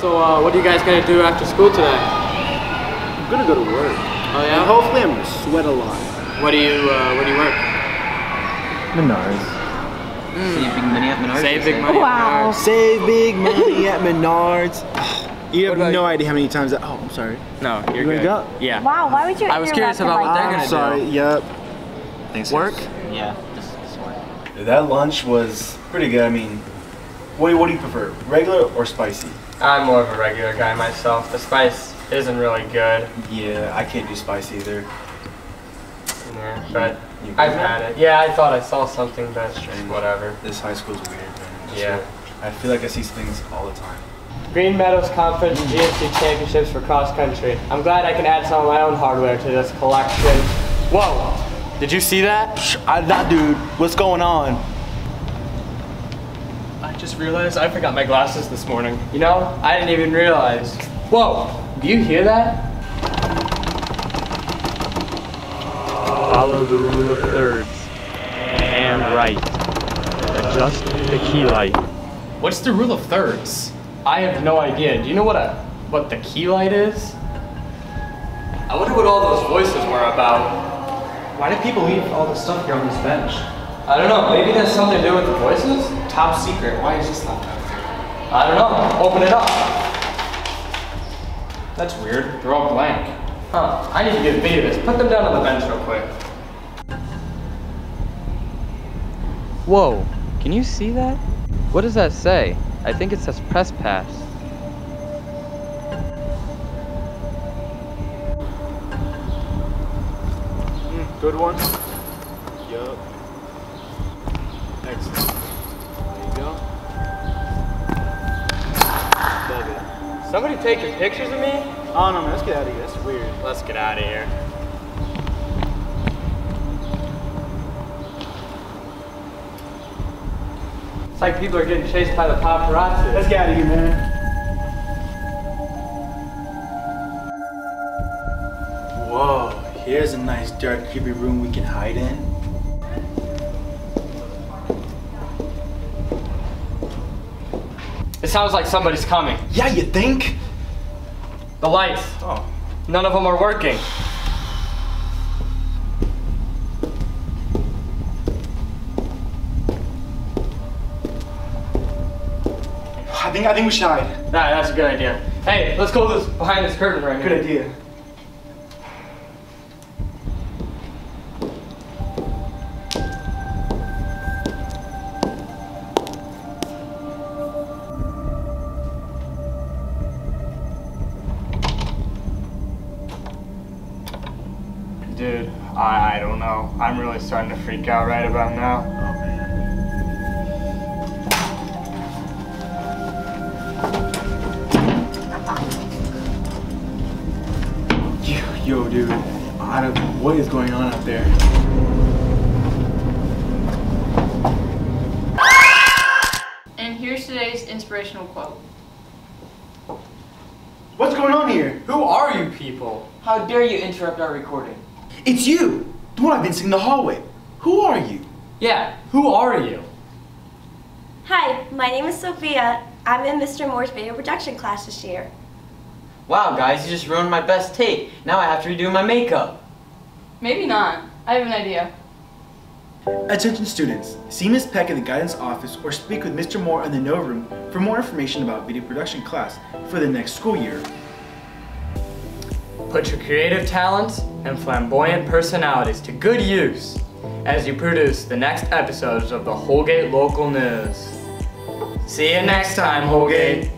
So, uh, what are you guys gonna do after school today? I'm gonna go to work. Oh And yeah. hopefully I'm gonna sweat a lot. What do you uh, What do you work? Menards. Save big money at Menards. Save you big money. Wow. Save big money at Menards. You have What no you? idea how many times that. Oh, I'm sorry. No, you're You good. gonna go? Yeah. Wow, why would you I was curious about what they're that? gonna I'm sorry. Yep. Thanks, Work? Yeah, just this one. That lunch was pretty good. I mean, what, what do you prefer, regular or spicy? I'm more of a regular guy myself. The spice isn't really good. Yeah, I can't do spice either. Yeah, but You I've had it. Yeah, I thought I saw something, but whatever. This high school's weird, man. Just Yeah. weird. I feel like I see things all the time. Green Meadows Conference and GMC Championships for cross country. I'm glad I can add some of my own hardware to this collection. Whoa! Did you see that? I, that dude. What's going on? Just realized I forgot my glasses this morning. You know, I didn't even realize. Whoa! Do you hear that? Follow the rule of thirds. And right. Adjust the key light. What's the rule of thirds? I have no idea. Do you know what a what the key light is? I wonder what all those voices were about. Why did people leave all the stuff here on this bench? I don't know. Maybe that's something to do with the voices. Top secret. Why is this laptop here? I don't know. Open it up. That's weird. They're all blank. Huh. I need to get a video of this. Put them down on the bench real quick. Whoa, can you see that? What does that say? I think it says press pass. Hmm, good one. Yup. Somebody taking pictures of me? Oh no, man. Let's get out of here. That's weird. Let's get out of here. It's like people are getting chased by the paparazzi. Let's get out of here, man. Whoa, here's a nice dark creepy room we can hide in. Sounds like somebody's coming. Yeah, you think? The lights. Oh. None of them are working. I think I think we should hide. Nah, that's a good idea. Hey, let's go this behind this curtain right Good here. idea. Dude, I, I don't know. I'm really starting to freak out right about now. Oh man. Yo, yo, dude. I don't. What is going on out there? And here's today's inspirational quote. What's going on here? Who are you people? How dare you interrupt our recording? It's you. The one I've been seeing in the hallway. Who are you? Yeah, who are you? Hi, my name is Sophia. I'm in Mr. Mohr's video production class this year. Wow, guys, you just ruined my best take. Now I have to redo my makeup. Maybe not. I have an idea. Attention students, see Ms. Peck in the guidance office or speak with Mr. Mohr in the no room for more information about video production class for the next school year. Put your creative talents and flamboyant personalities to good use as you produce the next episodes of the Holgate Local News. See you next time, Holgate.